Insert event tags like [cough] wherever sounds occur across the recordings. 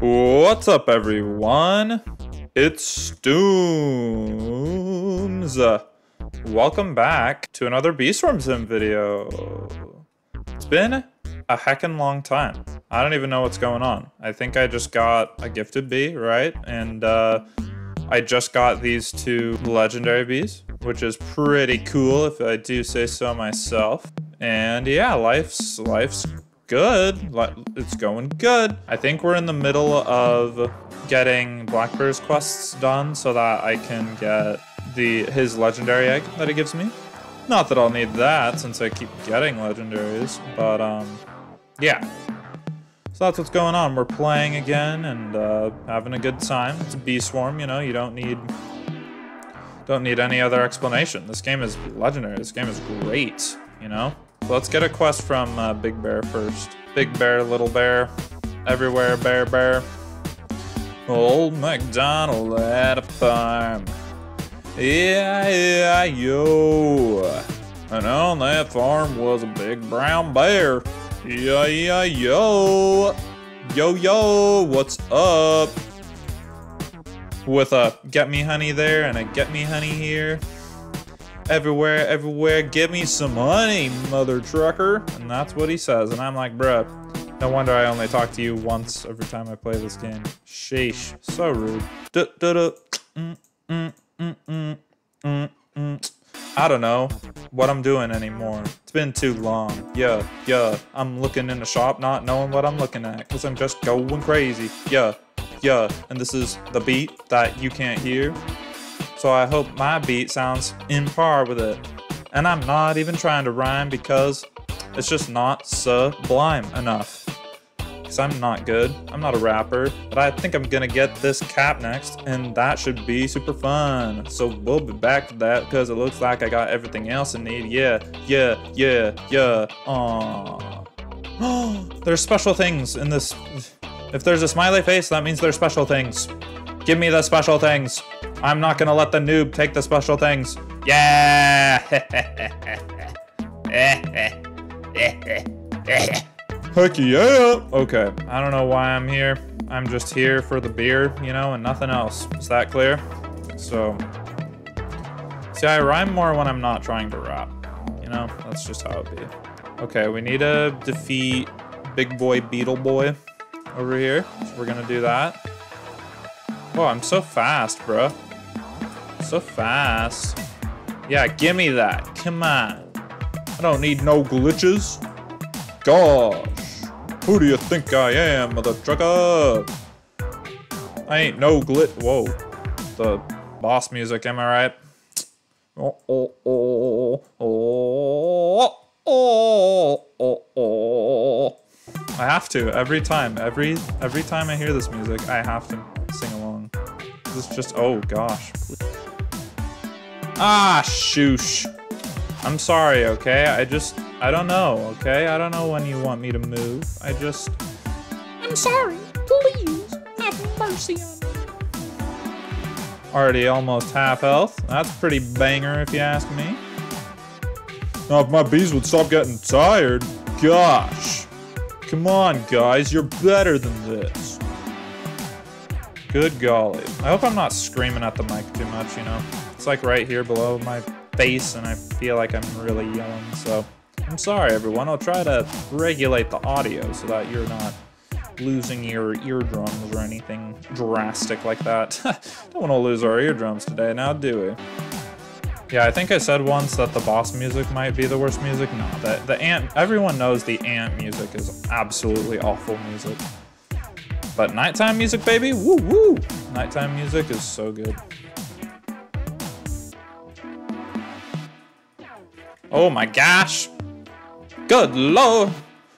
What's up, everyone? It's Stooms. Welcome back to another Beeswarm Sim video. It's been a heckin' long time. I don't even know what's going on. I think I just got a gifted bee, right? And uh, I just got these two legendary bees, which is pretty cool if I do say so myself. And yeah, life's life's good. It's going good. I think we're in the middle of getting Blackbear's quests done so that I can get the his legendary egg that he gives me. Not that I'll need that since I keep getting legendaries, but um, yeah. So that's what's going on. We're playing again and uh, having a good time. It's a bee swarm, you know. You don't need don't need any other explanation. This game is legendary. This game is great, you know. Let's get a quest from uh, Big Bear first. Big Bear, Little Bear, everywhere Bear Bear. Old MacDonald at a farm. Yeah, yeah, yo. And on that farm was a big brown bear. Yeah, yeah, yo. Yo, yo, what's up? With a get me honey there and a get me honey here everywhere, everywhere, give me some money, mother trucker. And that's what he says. And I'm like, bruh, no wonder I only talk to you once every time I play this game. Sheesh, so rude. Mm, mm, mm. I don't know what I'm doing anymore. It's been too long. Yeah, yeah. I'm looking in the shop not knowing what I'm looking at because I'm just going crazy. Yeah, yeah. And this is the beat that you can't hear. So I hope my beat sounds in par with it. And I'm not even trying to rhyme because it's just not sublime enough. Because I'm not good. I'm not a rapper. But I think I'm gonna get this cap next, and that should be super fun. So we'll be back to that because it looks like I got everything else I need. Yeah, yeah, yeah, yeah. Uh. Aww. [gasps] there's special things in this. If there's a smiley face, that means there's special things. Give me the special things. I'm not gonna let the noob take the special things. Yeah! [laughs] Heck yeah! Okay, I don't know why I'm here. I'm just here for the beer, you know, and nothing else. Is that clear? So, see, I rhyme more when I'm not trying to rap. You know, that's just how it be. Okay, we need to defeat Big Boy Beetle Boy over here. So we're gonna do that. Oh, I'm so fast, bro. So fast. Yeah, give me that. Come on. I don't need no glitches. Gosh. Who do you think I am, mother trucker? I ain't no glit. Whoa. The boss music, am I right? Oh, oh, oh, oh, oh, oh, oh. I have to every time. Every every time I hear this music, I have to sing along. This is just oh gosh. Ah, shoosh. I'm sorry, okay? I just, I don't know, okay? I don't know when you want me to move. I just... I'm sorry. Please, have mercy on me. Already almost half health. That's pretty banger if you ask me. Now, if my bees would stop getting tired, gosh. Come on, guys, you're better than this. Good golly. I hope I'm not screaming at the mic too much, you know? It's like right here below my face and I feel like I'm really yelling, so I'm sorry everyone. I'll try to regulate the audio so that you're not losing your eardrums or anything drastic like that. [laughs] Don't want to lose our eardrums today now, do we? Yeah, I think I said once that the boss music might be the worst music. No, the, the ant, everyone knows the ant music is absolutely awful music. But nighttime music, baby, woo woo! Nighttime music is so good. Oh my gosh. Good lord.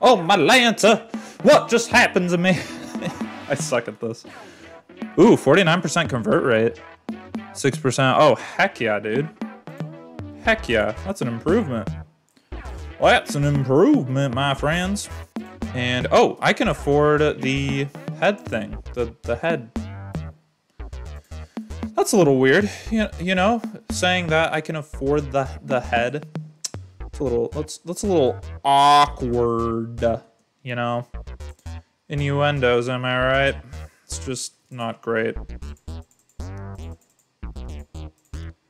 Oh my Lanta. What just happened to me? [laughs] I suck at this. Ooh, 49% convert rate. 6%. Oh, heck yeah, dude. Heck yeah. That's an improvement. Well, that's an improvement, my friends. And, oh, I can afford the head thing. The, the head. That's a little weird. You, you know, saying that I can afford the, the head a little that's that's a little awkward, you know. Innuendos, am I right? It's just not great. The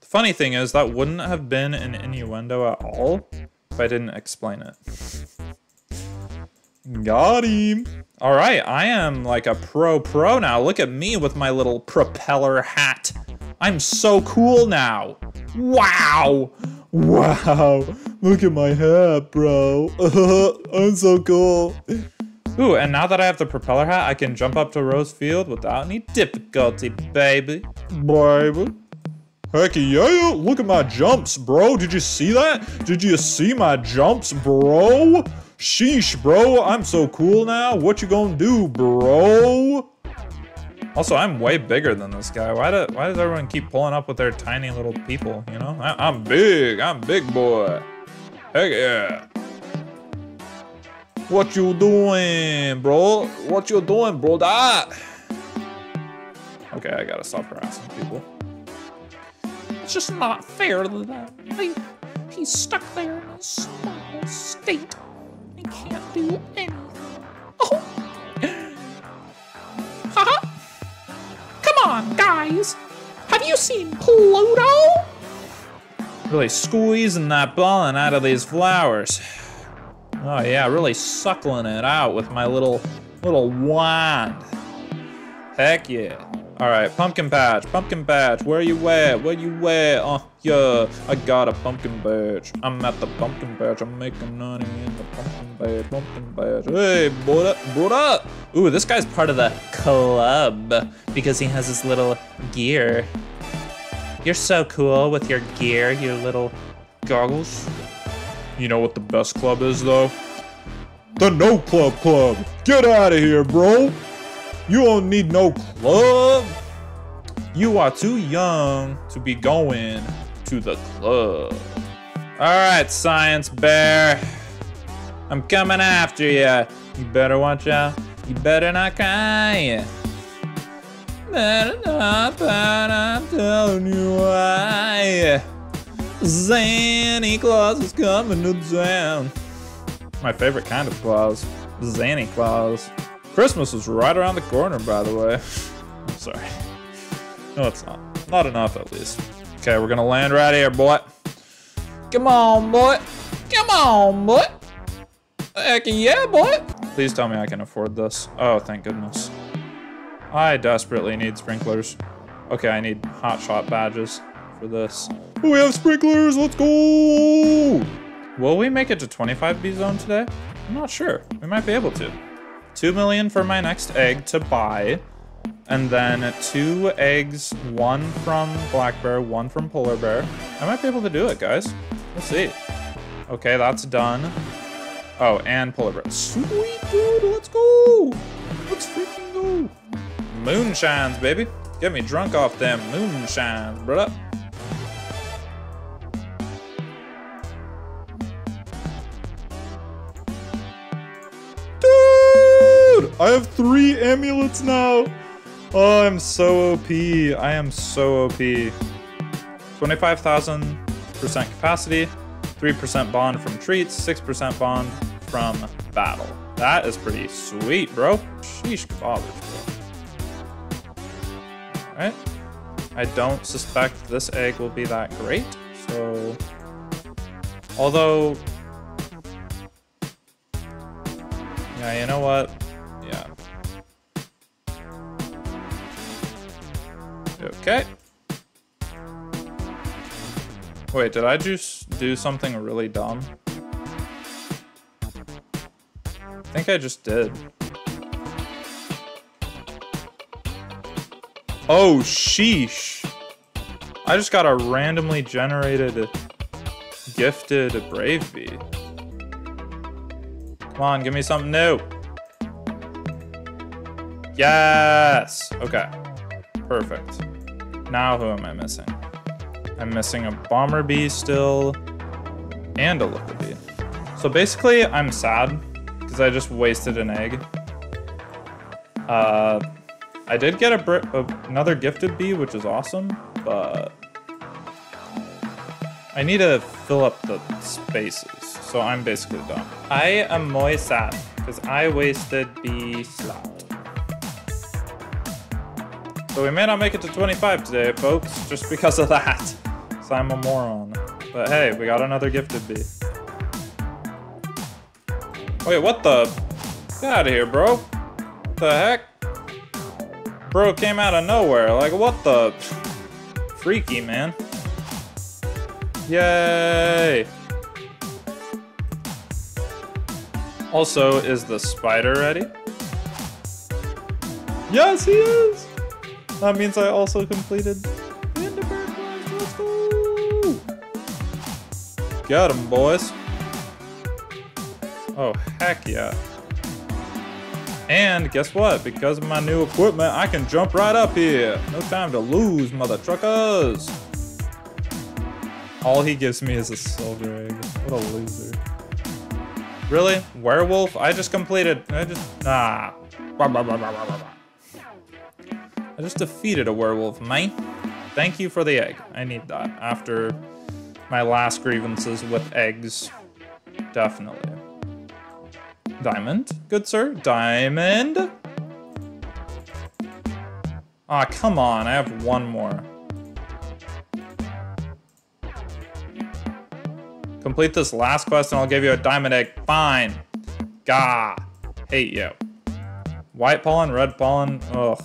funny thing is, that wouldn't have been an innuendo at all if I didn't explain it. Got him. All right, I am like a pro pro now. Look at me with my little propeller hat. I'm so cool now. Wow. Wow. Look at my hat, bro. [laughs] I'm so cool. Ooh, and now that I have the propeller hat, I can jump up to Rose Field without any difficulty, baby. Baby. Heck yeah, look at my jumps, bro. Did you see that? Did you see my jumps, bro? Sheesh, bro. I'm so cool now. What you gonna do, bro? Also, I'm way bigger than this guy. Why, do, why does everyone keep pulling up with their tiny little people, you know? I, I'm big. I'm big boy. Heck yeah. What you doing, bro? What you doing, bro? That. Okay, I gotta stop harassing people. It's just not fair that. I, he's stuck there in a small state. He can't do anything. Oh! [laughs] Haha! Come on, guys! Have you seen Pluto? Really squeezing that pollen out of these flowers. Oh yeah, really suckling it out with my little, little wand. Heck yeah. All right, pumpkin patch, pumpkin patch, where you at? Where you at? Oh, yeah, I got a pumpkin patch. I'm at the pumpkin patch. I'm making money in the pumpkin patch, pumpkin patch. Hey, what up, what up? Ooh, this guy's part of the club because he has his little gear. You're so cool with your gear, your little goggles. You know what the best club is, though? The No Club Club. Get out of here, bro. You don't need no club. You are too young to be going to the club. All right, Science Bear. I'm coming after you. You better watch out. You better not cry. Better not, but I'm telling you why. Santa Claus is coming to town. My favorite kind of Claus. Santa Claus. Christmas is right around the corner, by the way. I'm sorry. No, it's not. Not enough, at least. Okay, we're gonna land right here, boy. Come on, boy. Come on, boy. Heck yeah, boy. Please tell me I can afford this. Oh, thank goodness. I desperately need sprinklers. Okay, I need hotshot badges for this. We have sprinklers, let's go! Will we make it to 25 bee zone today? I'm not sure. We might be able to. 2 million for my next egg to buy. And then two eggs, one from black bear, one from polar bear. I might be able to do it, guys. We'll see. Okay, that's done. Oh, and polar bear. Sweet, dude, let's go! Let's freaking go! Moonshines, baby. Get me drunk off them moonshines, brother. Dude! I have three amulets now! Oh, I'm so OP. I am so OP. 25,000% capacity, 3% bond from treats, 6% bond from battle. That is pretty sweet, bro. Sheesh bro. Alright. I don't suspect this egg will be that great, so... Although... Yeah, you know what? Yeah. Okay. Wait, did I just do something really dumb? I think I just did. Oh, sheesh. I just got a randomly generated gifted Brave Bee. Come on, give me something new. Yes! Okay. Perfect. Now who am I missing? I'm missing a Bomber Bee still, and a Looker Bee. So basically, I'm sad, because I just wasted an egg. Uh, I did get a, a another gifted bee, which is awesome, but I need to fill up the spaces, so I'm basically done. I am muy sad, because I wasted bee slot. So we may not make it to 25 today, folks, just because of that. [laughs] So I'm a moron. But hey, we got another gifted bee. Wait, what the? Get out of here, bro. What the heck? Bro came out of nowhere. Like, what the? Freaky, man. Yay! Also, is the spider ready? Yes, he is! That means I also completed quest. Let's go! Got him, boys. Oh, heck yeah. And guess what? Because of my new equipment, I can jump right up here. No time to lose, mother truckers. All he gives me is a silver egg. What a loser. Really? Werewolf? I just completed. I just. Nah. I just defeated a werewolf, mate. Thank you for the egg. I need that after my last grievances with eggs. Definitely. Diamond, good sir. Diamond. Ah, come on. I have one more. Complete this last quest and I'll give you a diamond egg. Fine. Gah. Hate you. White pollen, red pollen. Ugh.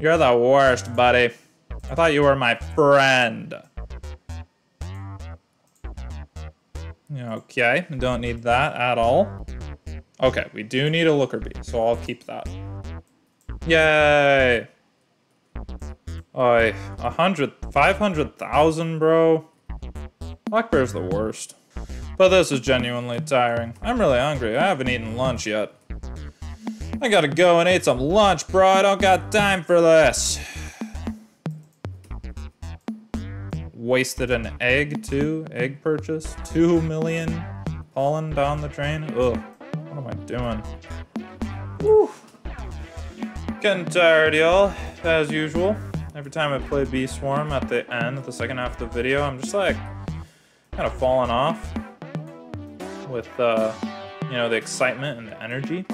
You're the worst, buddy. I thought you were my friend. Okay, don't need that at all. Okay, we do need a looker bee, so I'll keep that. Yay! Oi, a hundred, five hundred thousand, bro. Black bear's the worst. But this is genuinely tiring. I'm really hungry. I haven't eaten lunch yet. I gotta go and eat some lunch, bro. I don't got time for this. Wasted an egg, too. Egg purchase. Two million pollen down the drain. Ugh. What am I doing? Woo. Getting tired, y'all. As usual. Every time I play Bee Swarm at the end, of the second half of the video, I'm just like, kind of falling off with, uh, you know, the excitement and the energy.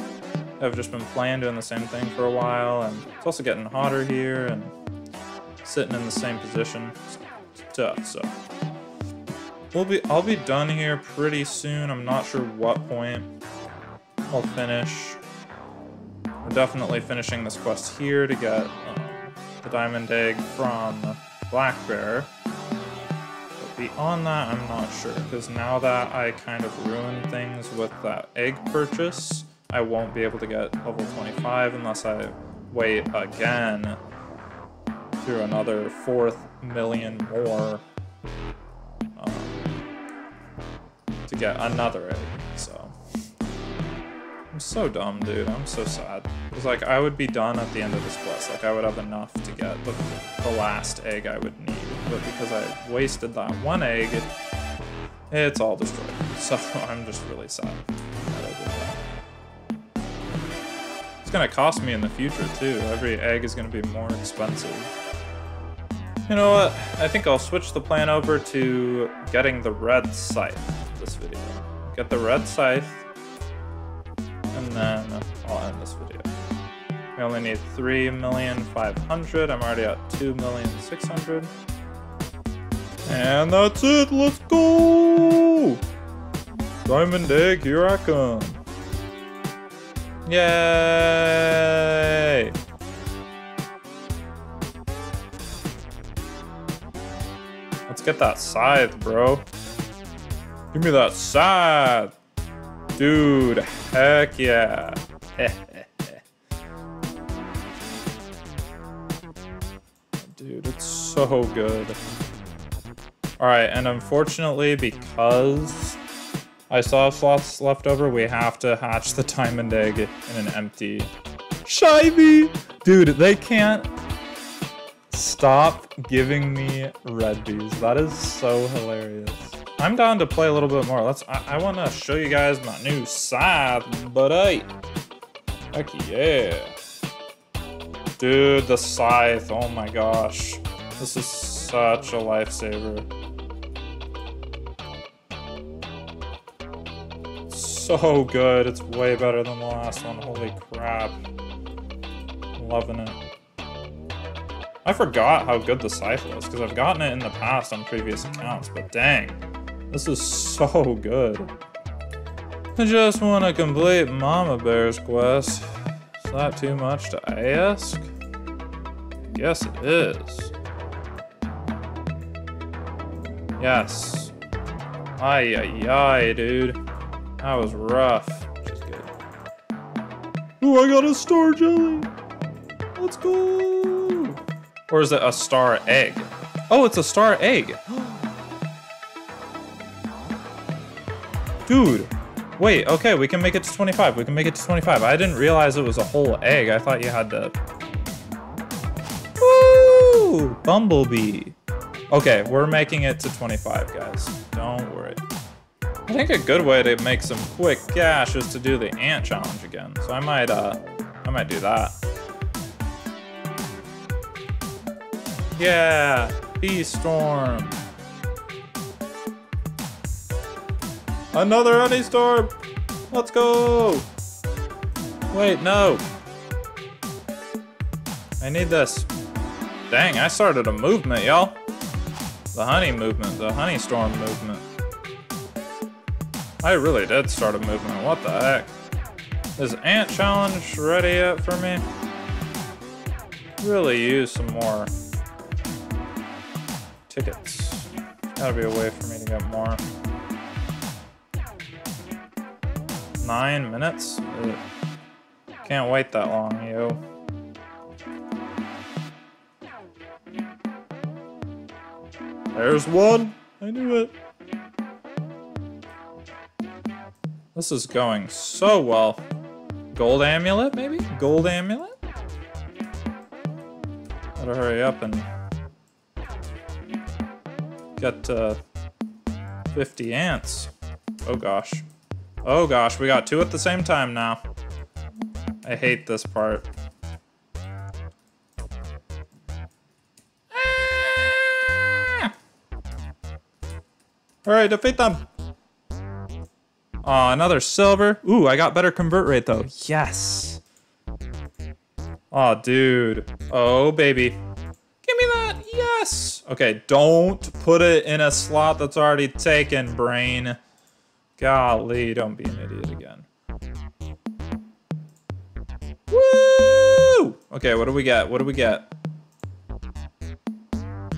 I've just been playing, doing the same thing for a while, and it's also getting hotter here, and sitting in the same position. It's tough, so. We'll be, I'll be done here pretty soon. I'm not sure what point I'll finish. We're definitely finishing this quest here to get um, the diamond egg from Black Bear beyond that, I'm not sure, because now that I kind of ruined things with that egg purchase, I won't be able to get level 25 unless I wait again through another fourth million more um, to get another egg, so. I'm so dumb, dude. I'm so sad. It's like, I would be done at the end of this quest. Like, I would have enough to get the, the last egg I would need. But because I wasted that one egg, it's all destroyed. [laughs] So I'm just really sad It's gonna cost me in the future, too. Every egg is gonna be more expensive. You know what? I think I'll switch the plan over to getting the red scythe this video. Get the red scythe and then I'll end this video. We only need 3,500,000. I'm already at 2,600,000. And that's it. Let's go! Diamond egg, here I come. Yay! Get that scythe, bro. Give me that scythe. Dude, heck yeah. [laughs] Dude, it's so good. Alright, and unfortunately, because I saw slots left over, we have to hatch the diamond egg in an empty Shivy! Dude, they can't stop giving me red bees. That is so hilarious. I'm down to play a little bit more. Let's. I, I want to show you guys my new scythe, buddy. Heck yeah. Dude, the scythe. Oh my gosh. This is such a lifesaver. So good. It's way better than the last one. Holy crap. Loving it. I forgot how good the scythe was, because I've gotten it in the past on previous accounts, but dang. This is so good. I just want to complete Mama Bear's quest. Is that too much to ask? Yes, it is. Yes. Ay, ay, ay, dude. That was rough. Which good. Ooh, I got a star jelly. Let's go. Or is it a star egg? Oh, it's a star egg. [gasps] Dude, wait, okay, we can make it to 25. We can make it to 25. I didn't realize it was a whole egg. I thought you had to... Woo! Bumblebee. Okay, we're making it to 25, guys. Don't worry. I think a good way to make some quick cash is to do the ant challenge again. So I might, uh, I might do that. Yeah, Bee Storm. Another honey storm. Let's go. Wait, no. I need this. Dang, I started a movement, y'all. The honey movement, the honey storm movement. I really did start a movement, what the heck? Is Ant Challenge ready yet for me? Really use some more tickets. Gotta be a way for me to get more. Nine minutes? Ugh. Can't wait that long, yo. There's one! I knew it! This is going so well. Gold amulet, maybe? Gold amulet? Gotta hurry up and get uh, 50 ants. Oh gosh. Oh gosh, we got two at the same time now. I hate this part. Ah! Alright, defeat them! Aw, another silver. Ooh, I got better convert rate though. Yes! Aw, dude. Oh, baby. Yes! Okay, don't put it in a slot that's already taken, brain. Golly, don't be an idiot again. Woo! Okay, what do we get? What do we get?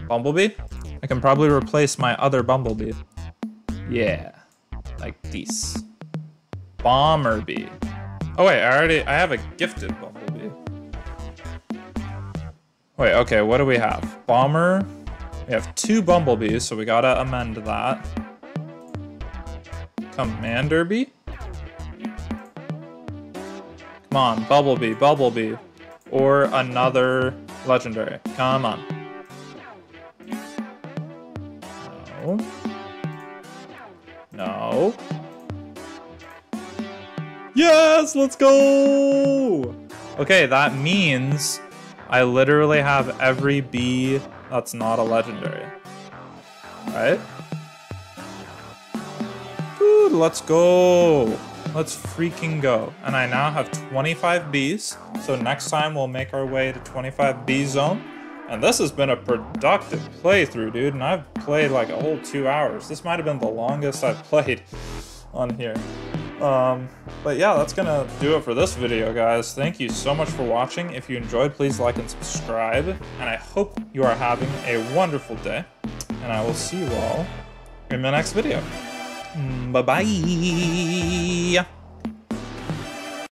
Bumblebee? I can probably replace my other Bumblebee. Yeah, like this. Bomber Bee. Oh wait, I already, I have a gifted Bumblebee. Wait, okay, what do we have? Bomber. We have two Bumblebees, so we gotta amend that. Commander Bee? Come on, Bumblebee, Bumblebee. Or another legendary. Come on. No. No. Yes, let's go! Okay, that means I literally have every bee that's not a legendary. Right? Dude, let's go. Let's freaking go. And I now have 25 bees. So next time we'll make our way to 25 bee zone. And this has been a productive playthrough, dude. And I've played like a whole two hours. This might have been the longest I've [laughs] played on here. Um, but yeah, that's gonna do it for this video, guys. Thank you so much for watching. If you enjoyed, please like and subscribe. And I hope you are having a wonderful day. And I will see you all in the next video. Bye-bye.